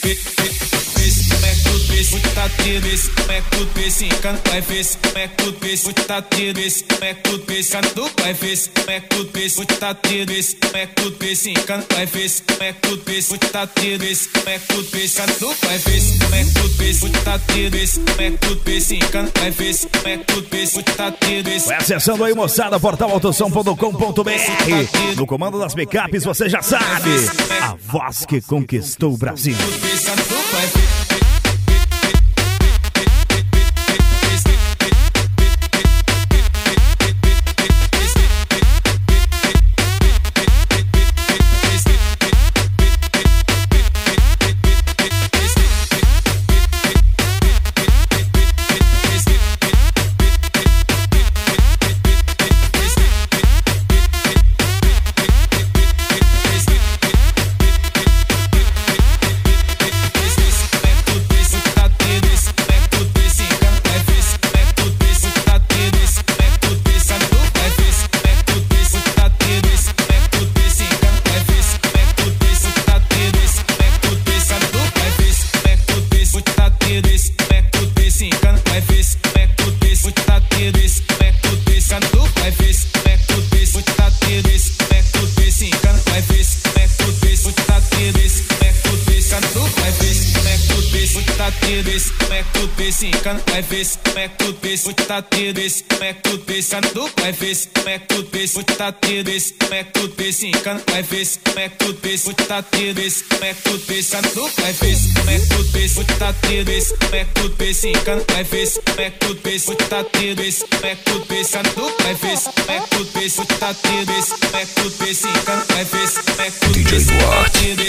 fit. Tiro esse, como é que tu pensa, cano vai fez, como é que tu pensa, tá tiro esse, como é que tu pensa, cano vai fez, como é que tu pensa, tá tiro esse, como é que tu pensa, cano vai fez, como é que tu pensa, tá tiro esse, como é que tu pensa, cano vai fez, como é que tu pensa, tá tiro esse, como é que tu pensa, cano vai fez, como é que tu pensa, tá tiro esse. Vai acessando aí, moçada, portalautoção.com.br. No comando das picapes, você já sabe, a voz que conquistou o Brasil. Tá tendo esse, é que tu pensa no vai fez, como é que tu pensa, tá tendo esse, é que tu pensa, cano vai fez, como é que tu pensa, tá tendo esse, é que tu pensa no vai fez, como é que tu pensa, tá tendo esse, é que tu pensa, cano vai fez, como é que tu pensa, tá tendo esse, é que tu pensa no vai fez, como é que tu pensa, tá tendo esse, é que tu pensa, cano vai fez, como é que tu pensa, tá tendo esse, como é que tu pensa no